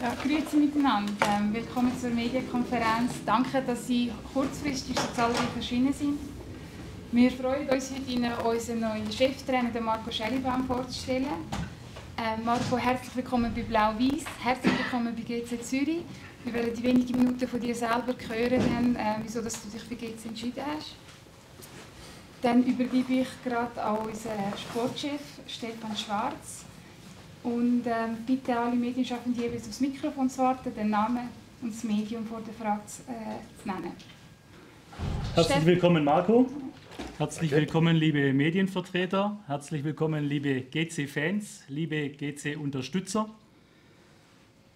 Ja, grüezi miteinander. Ähm, willkommen zur Medienkonferenz. Danke, dass Sie kurzfristig so zahlreich erschienen sind. Wir freuen uns, heute Ihnen unseren neuen Cheftrainer, Marco Schellibaum, vorzustellen. Ähm, Marco, herzlich willkommen bei Blau-Weiß, herzlich willkommen bei GC Zürich. Wir werden die wenigen Minuten von dir selber hören, äh, wieso dass du dich für GC entschieden hast. Dann übergebe ich gerade an unseren Sportchef Stefan Schwarz. Und ähm, bitte alle Medienschaffenden jeweils aufs Mikrofon zu warten, den Namen und das Medium vor der Frage zu, äh, zu nennen. Herzlich willkommen, Marco. Herzlich willkommen, liebe Medienvertreter. Herzlich willkommen, liebe GC-Fans, liebe GC-Unterstützer.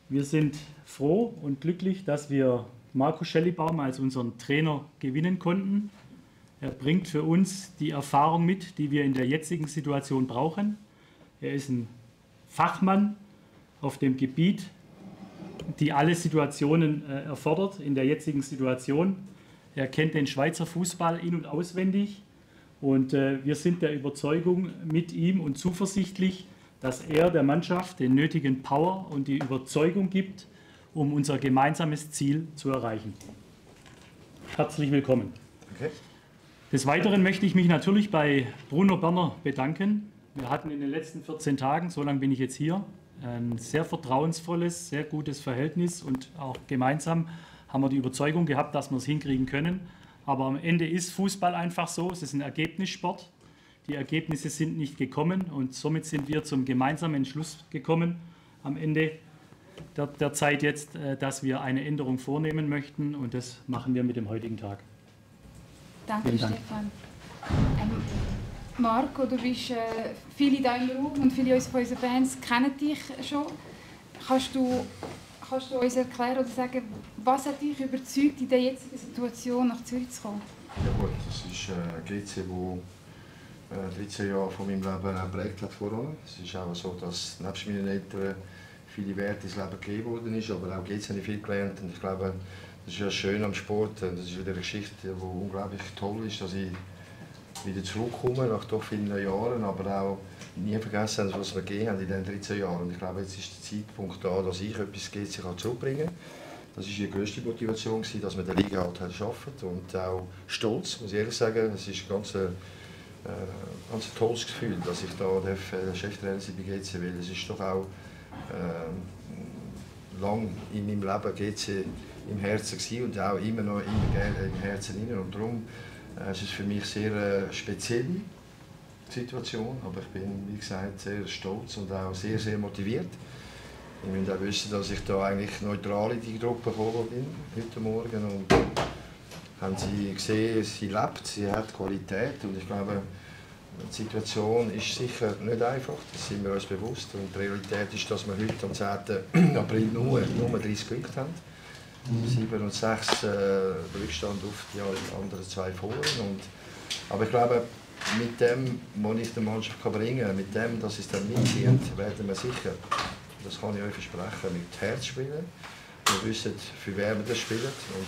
Wir sind froh und glücklich, dass wir Marco Schellibaum als unseren Trainer gewinnen konnten. Er bringt für uns die Erfahrung mit, die wir in der jetzigen Situation brauchen. Er ist ein Fachmann auf dem Gebiet, die alle Situationen äh, erfordert in der jetzigen Situation. Er kennt den Schweizer Fußball in- und auswendig und äh, wir sind der Überzeugung mit ihm und zuversichtlich, dass er der Mannschaft den nötigen Power und die Überzeugung gibt, um unser gemeinsames Ziel zu erreichen. Herzlich willkommen. Okay. Des Weiteren möchte ich mich natürlich bei Bruno Berner bedanken. Wir hatten in den letzten 14 Tagen, so lange bin ich jetzt hier, ein sehr vertrauensvolles, sehr gutes Verhältnis und auch gemeinsam haben wir die Überzeugung gehabt, dass wir es hinkriegen können. Aber am Ende ist Fußball einfach so, es ist ein Ergebnissport. Die Ergebnisse sind nicht gekommen und somit sind wir zum gemeinsamen Entschluss gekommen am Ende der, der Zeit jetzt, äh, dass wir eine Änderung vornehmen möchten und das machen wir mit dem heutigen Tag. Danke, Dank. Stefan. Ähm, Marco, du bist äh, viele da im Raum und viele von unseren Fans kennen dich schon. Kannst du, kannst du uns erklären oder sagen, was hat dich überzeugt, in der jetzigen Situation nach Zürich zu kommen? Ja gut, das ist äh, GC, wo äh, 13 Jahre von meinem Leben geprägt hat vorher. Es ist auch so, dass nebst meinen Eltern viele Werte ins Leben gegeben worden ist, aber auch GC habe ich viel gelernt und ich glaube, das ist ja schön am Sport. Das ist wieder eine Geschichte, die unglaublich toll ist, dass ich wieder zurückkomme nach doch vielen Jahren, aber auch nie vergessen was wir gegeben haben in diesen 13 Jahren. Und ich glaube, jetzt ist der Zeitpunkt da, dass ich etwas GC zurückbringen kann. Das war die grösste Motivation, dass wir der Liga halt schaffen und auch stolz, muss ich ehrlich sagen. Es ist ein ganz, äh, ganz tolles Gefühl, dass ich da darf, äh, Cheftrainer sein bei GC will. Es ist doch auch äh, lang in meinem Leben GC im Herzen gewesen und auch immer noch immer im Herzen. Und darum es ist für mich sehr äh, spezielle Situation, aber ich bin, wie gesagt, sehr stolz und auch sehr, sehr motiviert. Ich muss auch wissen, dass ich da eigentlich neutral in die Gruppe gekommen bin heute Morgen und haben sie gesehen, sie lebt, sie hat Qualität und ich glaube, die Situation ist sicher nicht einfach, das sind wir uns bewusst. Und die Realität ist, dass wir heute am 10. April nur, nur 30 Punkte haben. 7 und 6 äh, Rückstand auf die anderen zwei Foren. Und, aber ich glaube, mit dem, was ich der Mannschaft kann bringen kann, mit dem, dass es dann mitzieht, werden wir sicher, das kann ich euch versprechen, mit Herz spielen. Wir wissen, für wer wir das spielen. Und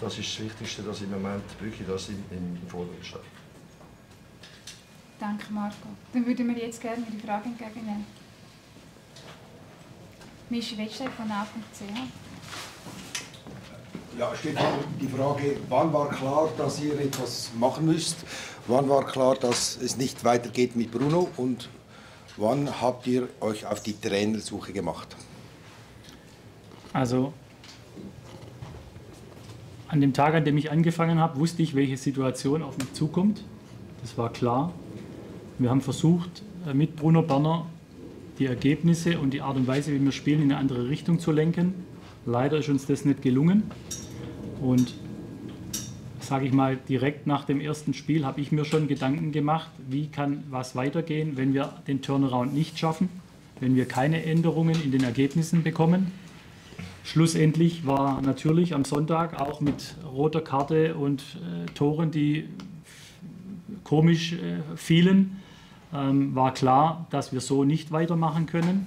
das ist das Wichtigste, dass im Moment wirklich das im, im Vordergrund steht. Danke, Marco. Dann würden wir jetzt gerne die Frage entgegennehmen. Mischi Wettstein von A.ch. Ja, Stefan, die Frage, wann war klar, dass ihr etwas machen müsst? Wann war klar, dass es nicht weitergeht mit Bruno? Und wann habt ihr euch auf die Trainersuche gemacht? Also, an dem Tag, an dem ich angefangen habe, wusste ich, welche Situation auf mich zukommt. Das war klar. Wir haben versucht, äh, mit Bruno Berner die Ergebnisse und die Art und Weise, wie wir spielen, in eine andere Richtung zu lenken. Leider ist uns das nicht gelungen. Und sage ich mal, direkt nach dem ersten Spiel habe ich mir schon Gedanken gemacht, wie kann was weitergehen, wenn wir den Turnaround nicht schaffen, wenn wir keine Änderungen in den Ergebnissen bekommen. Schlussendlich war natürlich am Sonntag auch mit roter Karte und äh, Toren, die komisch äh, fielen, ähm, war klar, dass wir so nicht weitermachen können.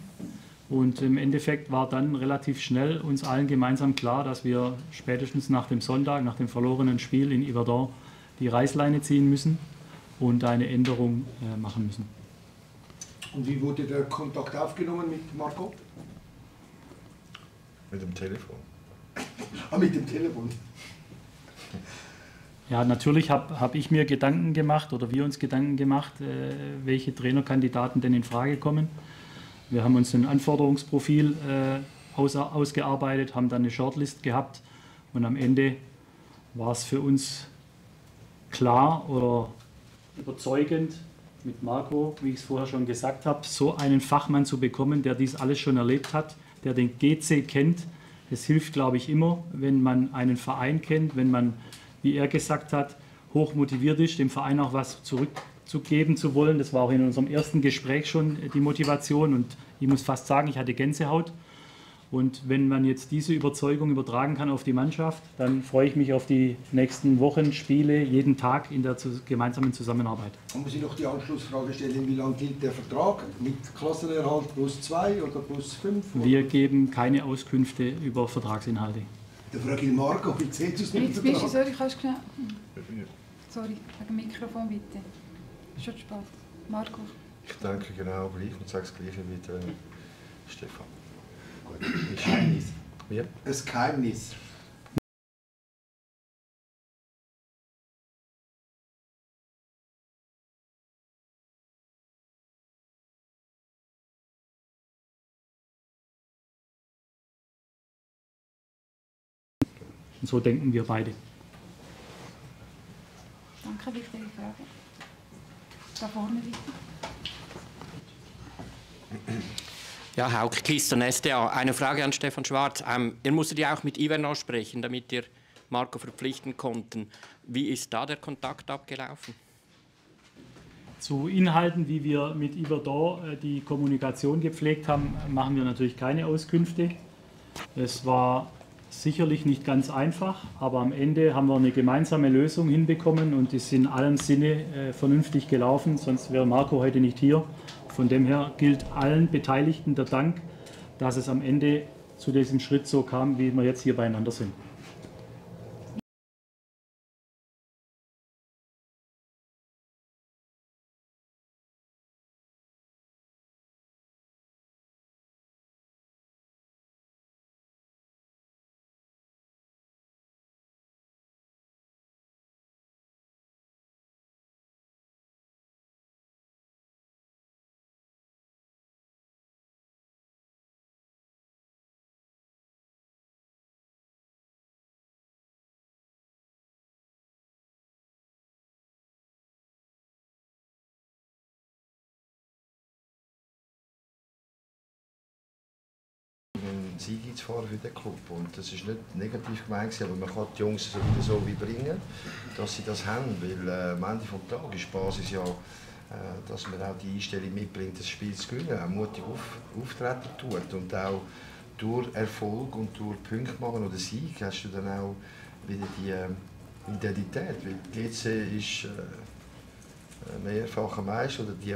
Und im Endeffekt war dann relativ schnell uns allen gemeinsam klar, dass wir spätestens nach dem Sonntag, nach dem verlorenen Spiel in Yverdon, die Reißleine ziehen müssen und eine Änderung äh, machen müssen. Und wie wurde der Kontakt aufgenommen mit Marco? Mit dem Telefon. Ah, mit dem Telefon. Ja, natürlich habe hab ich mir Gedanken gemacht oder wir uns Gedanken gemacht, äh, welche Trainerkandidaten denn in Frage kommen. Wir haben uns ein Anforderungsprofil äh, aus, ausgearbeitet, haben dann eine Shortlist gehabt und am Ende war es für uns klar oder überzeugend, mit Marco, wie ich es vorher schon gesagt habe, so einen Fachmann zu bekommen, der dies alles schon erlebt hat, der den GC kennt. Es hilft, glaube ich, immer, wenn man einen Verein kennt, wenn man, wie er gesagt hat, hoch motiviert ist, dem Verein auch was zurückzugeben zu wollen. Das war auch in unserem ersten Gespräch schon die Motivation und ich muss fast sagen, ich hatte Gänsehaut. Und wenn man jetzt diese Überzeugung übertragen kann auf die Mannschaft, dann freue ich mich auf die nächsten Wochen, Spiele, jeden Tag in der gemeinsamen Zusammenarbeit. Dann muss ich noch die Anschlussfrage stellen, wie lange gilt der Vertrag? Mit Klassenerhalt plus zwei oder plus fünf? Wir geben keine Auskünfte über Vertragsinhalte. Der Frage Marco, wie zählt es mit Jetzt bist du, sorry, kannst du Sorry, wegen Mikrofon bitte. Ist schon spät. Marco. Ich denke genau gleich und sage das Gleiche wie der Stefan. Ein Geheimnis. Wie? Ein Geheimnis. Und so denken wir beide. Danke, wichtige Frage. Da vorne bitte. Ja, Hauke Kisten, SDA. Eine Frage an Stefan Schwarz. Ähm, ihr musstet ja auch mit Iverno sprechen, damit ihr Marco verpflichten konnten. Wie ist da der Kontakt abgelaufen? Zu Inhalten, wie wir mit Iverdor äh, die Kommunikation gepflegt haben, machen wir natürlich keine Auskünfte. Es war sicherlich nicht ganz einfach, aber am Ende haben wir eine gemeinsame Lösung hinbekommen und ist in allem Sinne äh, vernünftig gelaufen, sonst wäre Marco heute nicht hier. Von dem her gilt allen Beteiligten der Dank, dass es am Ende zu diesem Schritt so kam, wie wir jetzt hier beieinander sind. Einen Sieg einzufahren für den Club. Und das ist nicht negativ gemeint, aber man kann die Jungs so wieder so wie bringen, dass sie das haben. Weil äh, am Ende des Tages ist die Basis ja, äh, dass man auch die Einstellung mitbringt, das Spiel zu gewinnen, auch mutig auf, auftreten tut. Und auch durch Erfolg und durch Punkte machen oder Sieg hast du dann auch wieder die äh, Identität. Weil GC ist äh, mehrfacher Meister oder die,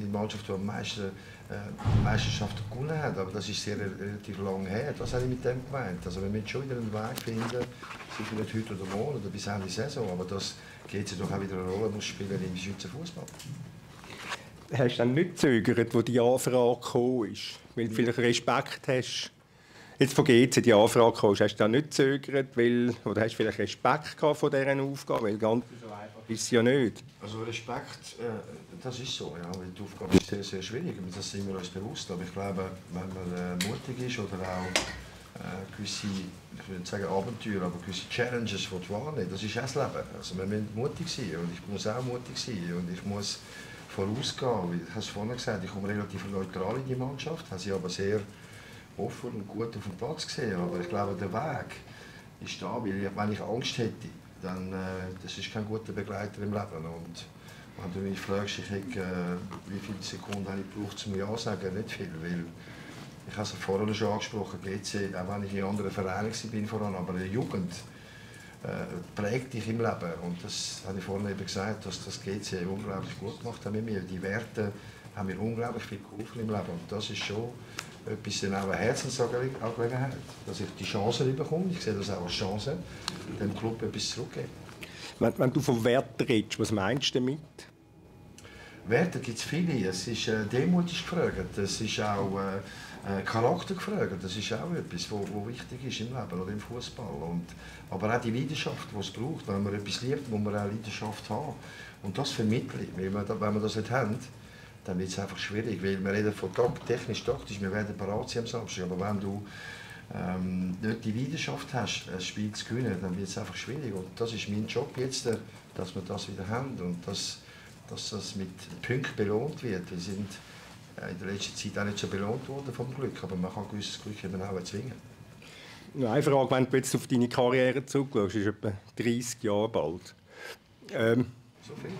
die Mannschaft, die am meisten äh, Meisterschaft gewonnen hat. Aber das ist sehr relativ lang her. Was habe ich mit dem gemeint? Also wir müssen schon wieder einen Weg finden, sicher nicht heute oder morgen oder bis Ende Saison, aber das geht ja doch auch wieder eine Rolle muss spielen im Schweizer Fußball. Hast du dann nicht gezögert, wo die Anfrage gekommen ist? Weil du vielleicht Respekt hast, jetzt von GC die Anfrage gekommen hast, du dann nicht gezögert, oder hast du vielleicht Respekt von dieser Aufgabe? Weil ganz so einfach ist es ja nicht. Also Respekt, äh, das ist so, ja, weil die Aufgabe ist sehr, sehr schwierig, das sind wir uns bewusst. Aber ich glaube, wenn man äh, mutig ist oder auch äh, gewisse, ich will nicht sagen Abenteuer, aber gewisse Challenges die wahrnehmen, das ist auch das Leben. Also wir müssen mutig sein und ich muss auch mutig sein und ich muss vorausgehen. Ich habe es vorhin gesagt, ich komme relativ neutral in die Mannschaft, habe sie aber sehr offen und gut auf dem Platz gesehen. Aber ich glaube, der Weg ist da, weil wenn ich Angst hätte, dann äh, das ist kein guter Begleiter im Leben. Und wenn du mich fragst, ich hätte, äh, wie viele Sekunden habe ich gebraucht, um Ja zu sagen, nicht viel, weil ich habe es vorhin schon angesprochen, GC, auch wenn ich in anderen Vereinen war voran, aber die Jugend äh, prägt dich im Leben und das habe ich vorhin eben gesagt, dass das GC unglaublich gut gemacht hat mit mir. Die Werte haben mir unglaublich viel geholfen im Leben und das ist schon etwas auch eine Herzensangelegenheit, dass ich die Chance bekomme, ich sehe das auch als Chance, dem Club etwas zurückgeben. Wenn, wenn du von Werten redest, was meinst du damit? Werte gibt es viele. Es ist äh, Demut ist gefragt. Es ist auch äh, Äh, Charakter gefragt, das ist auch etwas, wo, wo wichtig ist im Leben oder im Fußball. aber auch die Leidenschaft, die es braucht. Wenn man etwas liebt, muss man auch Leidenschaft haben. Und das vermitteln. Wenn wenn wir das nicht haben, dann wird es einfach schwierig. Weil wir reden von technisch, taktisch, wir werden parat sein am Samstag. Aber wenn du ähm, nicht die Leidenschaft hast, ein Spiel zu gewinnen, dann wird es einfach schwierig. Und das ist mein Job jetzt, äh, dass wir das wieder haben und dass, dass das mit Punkten belohnt wird. Wir sind äh, in der letzten Zeit auch nicht so belohnt worden vom Glück, aber man kann gewisses Glück eben auch erzwingen. Eine Frage, wenn du jetzt auf deine Karriere zurückschaust, ist etwa 30 Jahre bald. Ähm, so viel?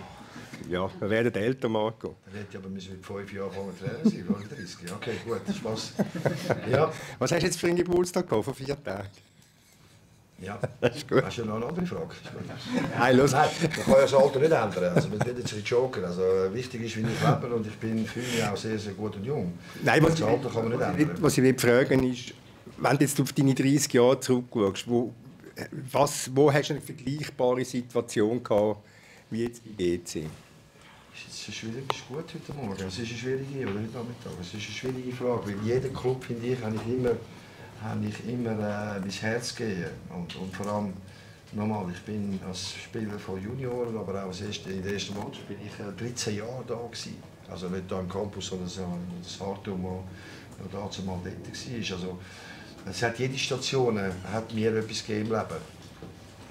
Ja, wir werden älter, Marco. Dann hätte ich aber mit fünf Jahren Trainer sein, oder 30. Okay, gut, Spaß. Ja. Was hast du jetzt für einen Geburtstag gehabt, vor vier Tagen? Ja, das ist gut. Hast du noch eine andere Frage? Nein, los. Nein, man kann ja das Alter nicht ändern. Also, man will jetzt nicht joken. Also, wichtig ist, wie ich lebe und ich bin fühle mich auch sehr, sehr gut und jung. Nein, was, das Alter kann man nicht ändern. Was ich will fragen ist, wenn du jetzt auf deine 30 Jahre zurückschaust, wo, was, wo hast du eine vergleichbare Situation gehabt wie jetzt bei GC? Es ist schwierig, ist gut heute Morgen. Es ist eine schwierige, oder heute Nachmittag. Es ist eine schwierige Frage, weil jeder Club, finde ich, habe ich immer, habe ich immer äh, mein Herz gegeben. Und, und vor allem, nochmal, ich bin als Spieler von Junioren, aber auch als erste, in der ersten Mannschaft bin ich äh, 13 Jahre da gewesen. Also nicht hier im Campus, sondern so das Hartum, wo dazu mal dort war. Also, es hat jede Station äh, hat mir etwas gegeben im Leben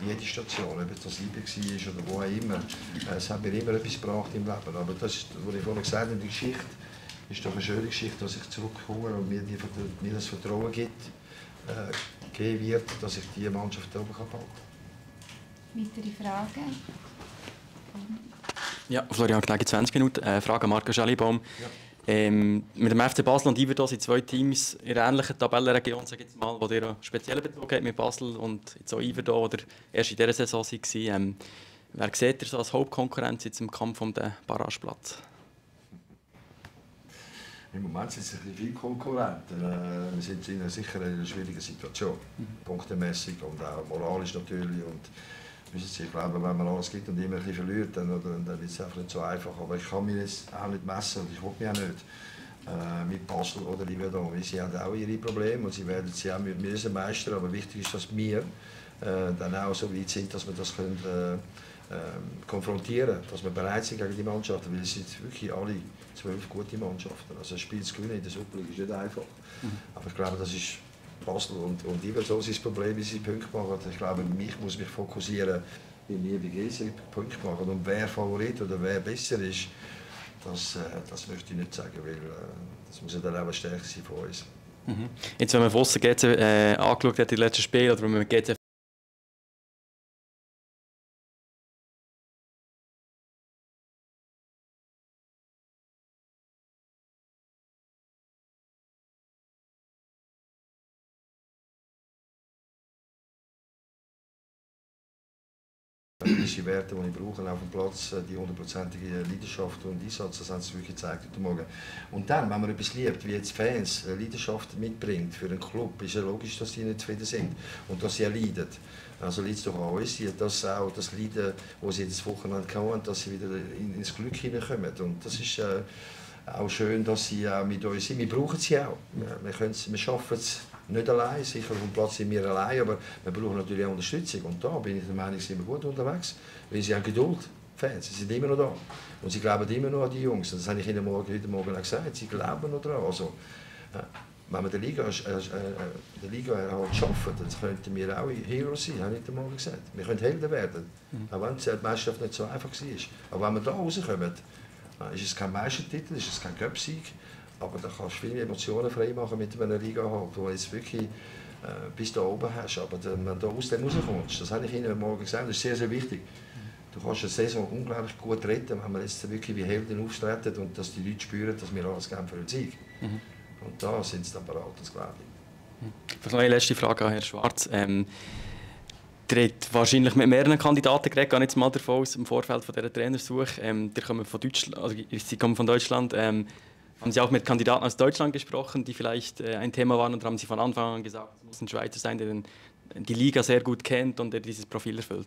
jede Station, ob das Liebe war oder wo auch immer, äh, es hat mir immer etwas gebracht im Leben. Aber das, was ich vorhin gesagt habe, die Geschichte, ist doch eine schöne Geschichte, dass ich zurückkomme und mir, die, mir das Vertrauen gibt, äh, geben wird, dass ich diese Mannschaft oben kann kann. Weitere Fragen? Ja, Florian Gnägi, 20 Minuten. Äh, Frage an Marco Schellibaum. Ja. Ähm, mit dem FC Basel und Iverdo sind zwei Teams in einer ähnlichen Tabellenregion, sage ich mal, wo ihr einen speziellen Bezug habt mit Basel und jetzt auch Iverdo, oder erst in dieser Saison waren. Ähm, wer seht ihr so als Hauptkonkurrenz jetzt im Kampf um den Barrageplatz? Im Moment sind es ein viele Konkurrenten. Äh, wir sind in einer sicher einer schwierigen Situation, mhm. punktemäßig und auch moralisch natürlich. Und ich glaube, wenn man alles gibt und immer ein bisschen verliert, dann, dann, dann wird es einfach nicht so einfach. Aber ich kann mich jetzt auch nicht messen und ich will mich auch nicht äh, mit Basel oder Liverdon. Sie haben auch ihre Probleme und sie werden sie auch müssen meistern. Aber wichtig ist, dass wir äh, dann auch so weit sind, dass wir das können, äh, ähm, konfrontieren dass wir bereit sind gegen die Mannschaften, weil es sind wirklich alle zwölf gute Mannschaften. Also ein Spiel zu gewinnen in der Super ist nicht einfach. Mhm. Aber ich glaube, das ist Basel und, und ist das Problem, wie sie Punkte machen. Ich glaube, ich muss mich fokussieren, wie wir bei GC Punkte machen. Und wer Favorit oder wer besser ist, das, äh, das möchte ich nicht sagen, weil äh, das muss ja dann auch eine Stärke sein von uns. Mhm. Jetzt, wenn man von GC äh, angeschaut hat, die letzten Spiele, oder wenn man GC Werte, die ich brauche auf dem Platz, äh, die hundertprozentige Leidenschaft und Einsatz, das haben sie wirklich gezeigt heute Morgen. Und dann, wenn man etwas liebt, wie jetzt Fans äh, Leidenschaft mitbringt für einen Club, ist ja logisch, dass sie nicht zufrieden sind und dass sie leiden. Also liegt es doch an uns, dass auch das Leiden, das sie das Wochenende hatten, dass sie wieder ins Glück hineinkommen. Und das ist äh, auch schön, dass sie auch mit uns sind. Wir brauchen sie auch. Wir, wir, wir schaffen es nicht allein, sicher auf dem Platz sind wir allein, aber wir brauchen natürlich auch Unterstützung. Und da bin ich der Meinung, sind wir gut unterwegs. Weil sie haben Geduld, Fans, sie sind immer noch da. Und sie glauben immer noch an die Jungs. Und das habe ich ihnen morgen, heute Morgen auch gesagt, sie glauben noch daran. Also, wenn wir die Liga, äh, äh, die Liga halt schaffen, dann könnten wir auch Heroes sein, habe ich heute Morgen gesagt. Wir können Helden werden, mhm. auch wenn die Meisterschaft nicht so einfach war. Aber wenn wir da rauskommen, ist es kein Meistertitel, ist es kein Cup-Sieg, aber da kannst du viele Emotionen freimachen mit einer Liga, wo jetzt wirklich äh, bis da oben hast. Aber wenn du aus dem rauskommst, das habe ich Ihnen morgen gesagt, das ist sehr, sehr wichtig. Du kannst eine Saison unglaublich gut retten, wenn wir jetzt wirklich wie Helden auftreten und dass die Leute spüren, dass wir alles geben für den Sieg. Mhm. Und da sind sie dann bereit, das glaube ich. Mhm. Vielleicht noch eine letzte Frage an Herrn Schwarz. Ähm, Ihr habt wahrscheinlich mit mehreren Kandidaten geredet, gar nicht mal davon aus, im Vorfeld von dieser Trainersuche. Ähm, ihr kommt von Deutschland, also Sie kommen von Deutschland. Ähm, haben Sie auch mit Kandidaten aus Deutschland gesprochen, die vielleicht äh, ein Thema waren und haben Sie von Anfang an gesagt, es muss ein Schweizer sein, der den, die Liga sehr gut kennt und der dieses Profil erfüllt?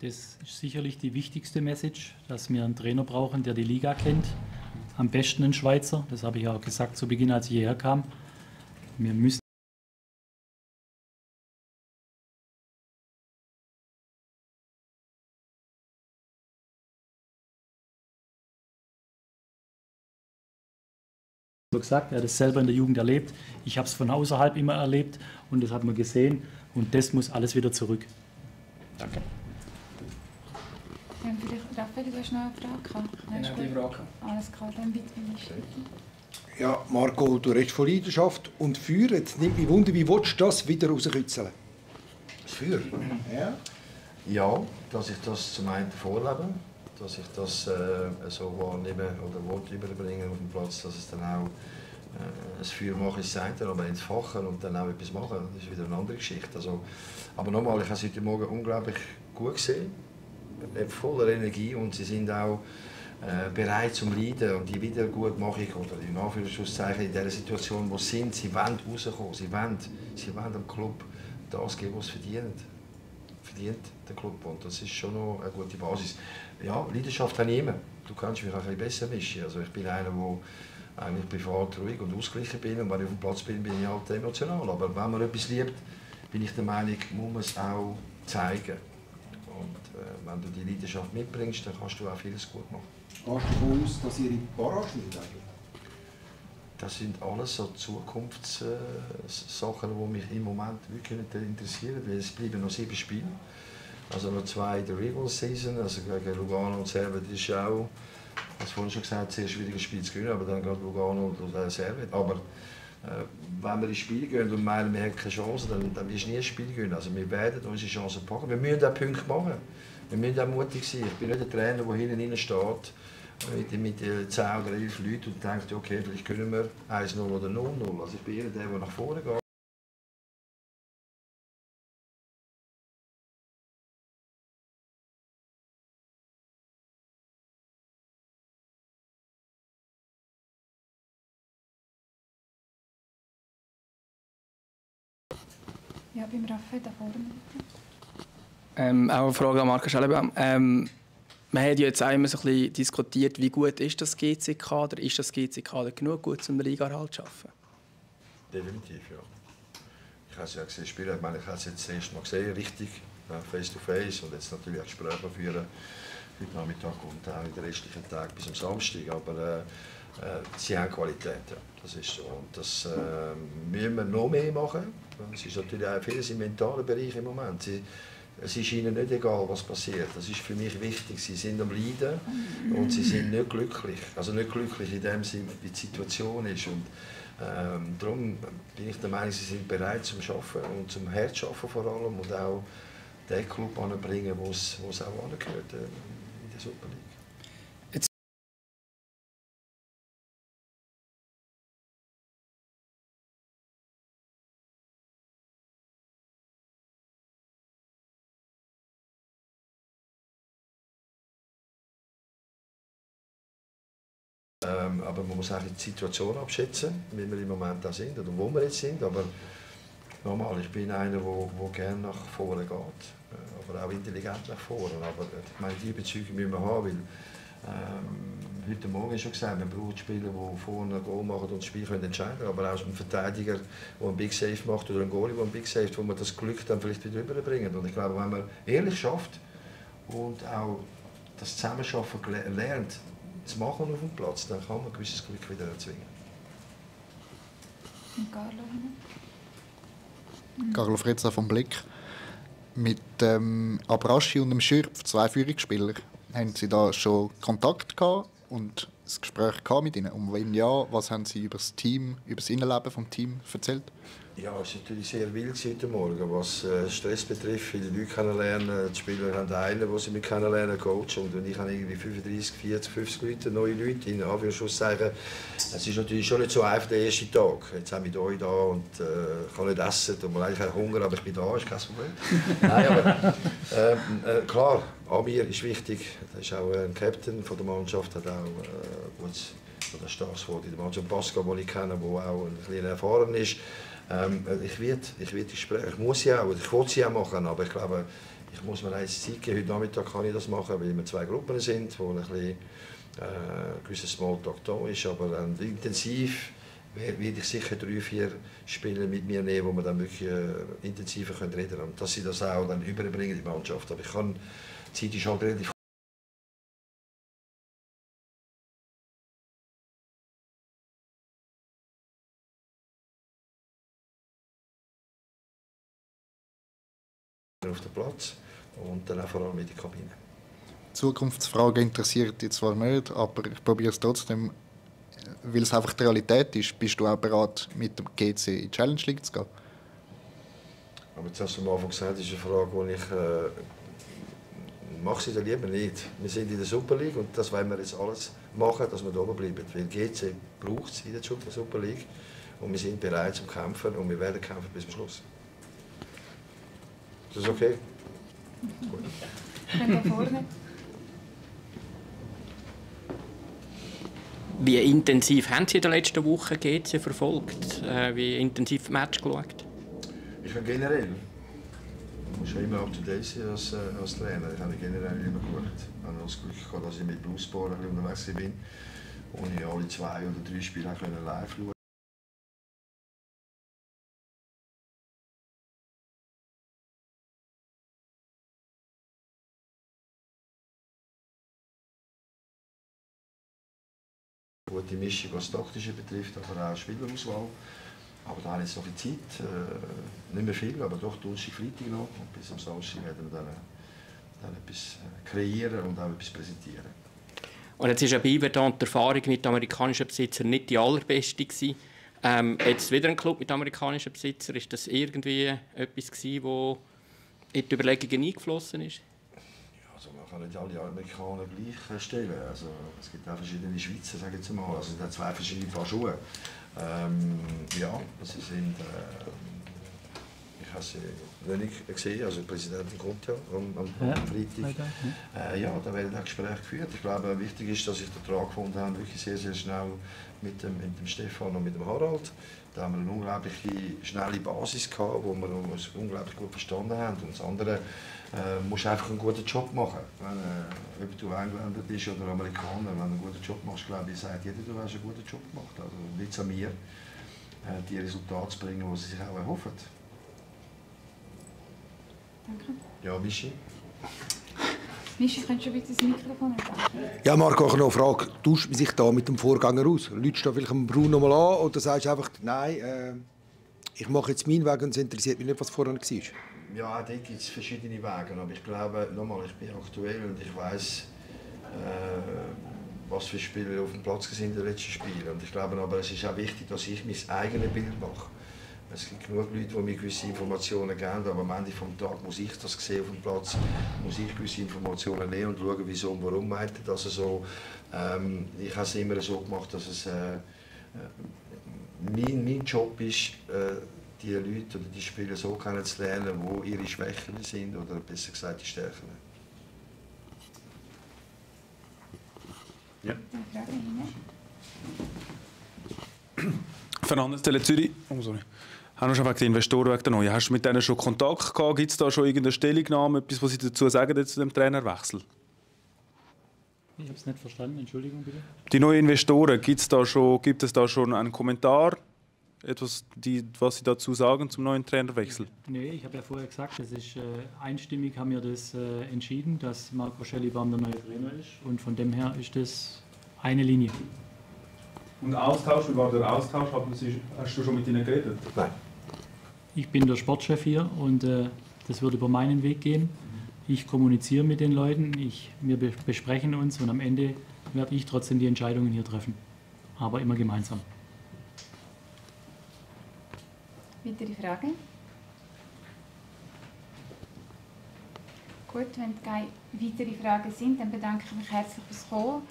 Das ist sicherlich die wichtigste Message, dass wir einen Trainer brauchen, der die Liga kennt. Am besten ein Schweizer, das habe ich auch gesagt zu Beginn, als ich hierher kam. wir müssen gesagt, er hat es selber in der Jugend erlebt. Ich habe es von außerhalb immer erlebt und das hat man gesehen und das muss alles wieder zurück. Danke. Ja, vielleicht, Raphael, du hast noch eine Frage? Nein, ich habe die Frage. Alles klar, dann bitte ich. Ja, Marco, du redest von Leidenschaft und Feuer. Jetzt nimmt mich Wunder, wie willst du das wieder rauskitzeln? Das Feuer? Ja. Ja, dass ich das zum einen vorlebe, dass ich das äh, so wahrnehme oder Wort überbringen auf dem Platz, dass es dann auch äh, das Feuer machen ist das eine, aber entfachen und dann auch etwas machen, das ist wieder eine andere Geschichte. Also, aber nochmal, ich habe sie heute Morgen unglaublich gut gesehen, voller Energie und sie sind auch äh, bereit zum Leiden und die Wiedergutmachung oder in Anführungszeichen in der Situation, wo sie sind, sie wollen rauskommen, sie wollen, sie wollen dem Club das geben, was sie verdienen. Verdient der Club und das ist schon noch eine gute Basis. Ja, Leidenschaft habe ich immer. Du kannst mich auch ein bisschen besser mischen. Also ich bin einer, der eigentlich privat ruhig und ausgeglichen bin und wenn ich auf dem Platz bin, bin ich halt emotional. Aber wenn man etwas liebt, bin ich der Meinung, muss man es auch zeigen. Und äh, wenn du die Leidenschaft mitbringst, dann kannst du auch vieles gut machen. Gehst du davon aus, dass ihr in Barrage spielt Das sind alles so Zukunftssachen, die mich im Moment wirklich interessieren. Weil es bleiben noch sieben Spiele. Also noch zwei in der Regular Season, also gegen Lugano und Servet ist auch, als vorhin schon gesagt, sehr schwieriges Spiel zu gewinnen, aber dann geht Lugano und Servet. Aber äh, wenn wir ins Spiel gehen und meinen, wir haben keine Chance, dann, dann du nie ein Spiel gewinnen. Also wir werden unsere Chancen packen. Wir müssen auch Punkte machen. Wir müssen auch mutig sein. Ich bin nicht der Trainer, der hinten steht mit, mit 10 oder 11 Leuten und denkt, okay, vielleicht können wir 1-0 oder 0-0. Also ich bin eher der, der nach vorne geht. Ja, beim Raphael da vorne. Ähm, auch eine Frage an Markus Schellebaum. Ähm, man hat ja jetzt auch so ein bisschen diskutiert, wie gut ist das GC-Kader? Ist das GC-Kader genug gut, um den Liga-Erhalt zu schaffen? Definitiv, ja. Ich habe es ja gesehen, spielen. Ich meine, ich habe es jetzt das erste Mal gesehen, richtig, face to face und jetzt natürlich auch Gespräche führen heute Nachmittag und auch in den restlichen Tag bis am Samstag. Aber äh, äh, sie haben Qualität, ja. das ist so. Und das äh, müssen wir noch mehr machen. Es ist natürlich auch vieles im mentalen Bereich im Moment. Sie, es ist ihnen nicht egal, was passiert. Das ist für mich wichtig. Sie sind am Leiden und sie sind nicht glücklich. Also nicht glücklich in dem Sinne, wie die Situation ist. Und ähm, darum bin ich der Meinung, sie sind bereit zum Arbeiten und zum Herzschaffen vor allem und auch den Club anbringen, wo es auch angehört äh, in der Super Ähm, aber man muss auch die Situation abschätzen, wie wir im Moment da sind oder wo wir jetzt sind. Aber normal, ich bin einer, der wo, wo gerne nach vorne geht, äh, aber auch intelligent nach vorne. Aber äh, ich meine, die Überzeugung müssen wir haben, weil ähm, heute Morgen schon gesagt, man braucht Spieler, die vorne ein Goal machen und das Spiel können entscheiden können. Aber auch einen Verteidiger, der einen Big Save macht oder einen Goalie, der einen Big Save, wo man das Glück dann vielleicht wieder überbringen. Und ich glaube, wenn man ehrlich schafft und auch das Zusammenschaffen lernt, zu machen auf dem Platz, dann kann man ein gewisses Glück wieder erzwingen. Und Carlo? Carlo Frezza vom Blick. Mit ähm, Abraschi und dem Schürpf, zwei Führungsspieler, haben Sie da schon Kontakt gehabt und das Gespräch mit Ihnen? Und wenn ja, was haben Sie über das Team, über das Innenleben vom Team erzählt? Ja, es war natürlich sehr wild heute Morgen, was äh, Stress betrifft. Viele Leute kennenlernen. Die Spieler haben einen, den sie mich kennenlernen, Coach. Und ich habe irgendwie 35, 40, 50 Leute, neue Leute. In Anführungszeichen. Es ist natürlich schon nicht so einfach der erste Tag. Jetzt haben wir euch da und äh, kann nicht essen. Tut mir leid, ich habe Hunger, aber ich bin da, ist kein Problem. Nein, aber äh, äh, klar, Amir ist wichtig. Er ist auch ein Captain von der Mannschaft, hat auch äh, gutes oder starkes Wort in der Mannschaft. Pascal, den ich kenne, der auch ein bisschen erfahren ist. Ähm, ich werde ich werd die ich muss sie auch, ich will sie auch machen, aber ich glaube, ich muss mir eins Zeit geben. Heute Nachmittag kann ich das machen, weil wir zwei Gruppen sind, wo ein bisschen äh, gewisser Smalltalk da ist, aber ähm, intensiv werde ich sicher drei, vier Spieler mit mir nehmen, wo wir dann wirklich äh, intensiver reden können. Und dass sie das auch dann überbringen in die Mannschaft. Aber ich kann, die Zeit ist halt relativ auf den Platz und dann auch vor allem in die Kabine. Zukunftsfrage interessiert dich zwar nicht, aber ich probiere es trotzdem, weil es einfach die Realität ist. Bist du auch bereit, mit dem GC in die Challenge League zu gehen? Aber jetzt hast du am Anfang gesagt, das ist eine Frage, die ich mache sie dann lieber nicht. Wir sind in der Super League und das wollen wir jetzt alles machen, dass wir da oben bleiben. Weil GC braucht es in der Super League und wir sind bereit zum Kämpfen und wir werden kämpfen bis zum Schluss. Ist das okay? Gut. Da. Wie intensiv haben Sie in den letzten Wochen GC verfolgt? Äh, wie intensiv das Match geschaut? Ich bin generell. Immer up to date als, äh, als Trainer. Ich habe generell immer. Ich habe das Glück gehabt, dass ich mit Bluesport unterwegs bin und ich alle zwei oder drei Spiele live schauen gute Mischung, was Taktische betrifft, aber auch Spielerauswahl. Aber da habe ich jetzt noch viel Zeit, äh, nicht mehr viel, aber doch Donnerstag, Freitag noch. Und bis am Samstag werden wir dann, dann etwas äh, kreieren und auch etwas präsentieren. Und jetzt ist ja bei Iverdan die Erfahrung mit amerikanischen Besitzern nicht die allerbeste gewesen. Ähm, jetzt wieder ein Club mit amerikanischen Besitzern. Ist das irgendwie etwas gewesen, wo in die Überlegungen eingeflossen ist? Also man kann nicht alle Amerikaner gleich stellen. Also es gibt auch verschiedene Schweizer, sage ich mal. Also es sind zwei verschiedene Paar Schuhe. Ähm, ja, sie sind... Äh, ich habe sie nicht gesehen, also der Präsident kommt ja am, am, am Freitag. Äh, ja, da werden auch Gespräche geführt. Ich glaube, wichtig ist, dass ich den Vertrag gefunden habe, wirklich sehr, sehr schnell mit dem, mit dem Stefan und mit dem Harald. Da haben wir eine unglaubliche schnelle Basis gehabt, wo wir uns unglaublich gut verstanden haben. Und das andere äh, musst einfach einen guten Job machen. Wenn, äh, ob du Engländer bist oder Amerikaner, wenn du einen guten Job machst, glaube ich, sagt jeder, du hast einen guten Job gemacht. Also liegt an mir, äh, die Resultate zu bringen, die sie sich auch erhoffen. Danke. Ja, Michi? Michi, könntest du bitte das Mikrofon nehmen? Ja, Marco, ich habe noch eine Frage. Tauscht man sich da mit dem Vorgänger aus? Lütst du vielleicht Bruno mal an oder sagst du einfach, nein, äh, ich mache jetzt meinen Weg und es interessiert mich nicht, was vorher war? Ja, da gibt es verschiedene Wege. Aber ich glaube, nochmal, ich bin aktuell und ich weiß, äh, was für Spieler auf dem Platz sind in den letzten Spielen. Und ich glaube aber, es ist auch wichtig, dass ich mein eigenes Bild mache. Es gibt genug Leute, die mir gewisse Informationen geben, aber am Ende des Tages muss ich das sehen auf dem Platz, muss ich gewisse Informationen nehmen und schauen, wieso und warum meint er das so. Ähm, ich habe es immer so gemacht, dass es äh, äh mein, mein Job ist, äh, die Leute oder die Spieler so kennenzulernen, wo ihre Schwächen sind oder besser gesagt die Stärken. Ja. Fernandes Tele Zürich. Oh, sorry. Haben wir schon wegen den Investoren wegen der Neuen. Hast du mit denen schon Kontakt gehabt? Gibt es da schon irgendeine Stellungnahme, etwas, was sie dazu sagen zu dem Trainerwechsel? Ich habe es nicht verstanden, Entschuldigung bitte. Die neuen Investoren, gibt's da schon, gibt es da schon einen Kommentar? Etwas, die, was Sie dazu sagen zum neuen Trainerwechsel? Nee, ich habe ja vorher gesagt, es ist äh, einstimmig haben wir das äh, entschieden, dass Marco Schellibaum der neue Trainer ist. Und von dem her ist das eine Linie. Und Austausch, wie war der Austausch? Hast du schon mit ihnen geredet? Nein. Ich bin der Sportchef hier und äh, das wird über meinen Weg gehen. Ich kommuniziere mit den Leuten, ich, wir besprechen uns und am Ende werde ich trotzdem die Entscheidungen hier treffen. Aber immer gemeinsam. Weitere Fragen? Gut, wenn keine weitere Fragen sind, dann bedanke ich mich herzlich fürs Kommen.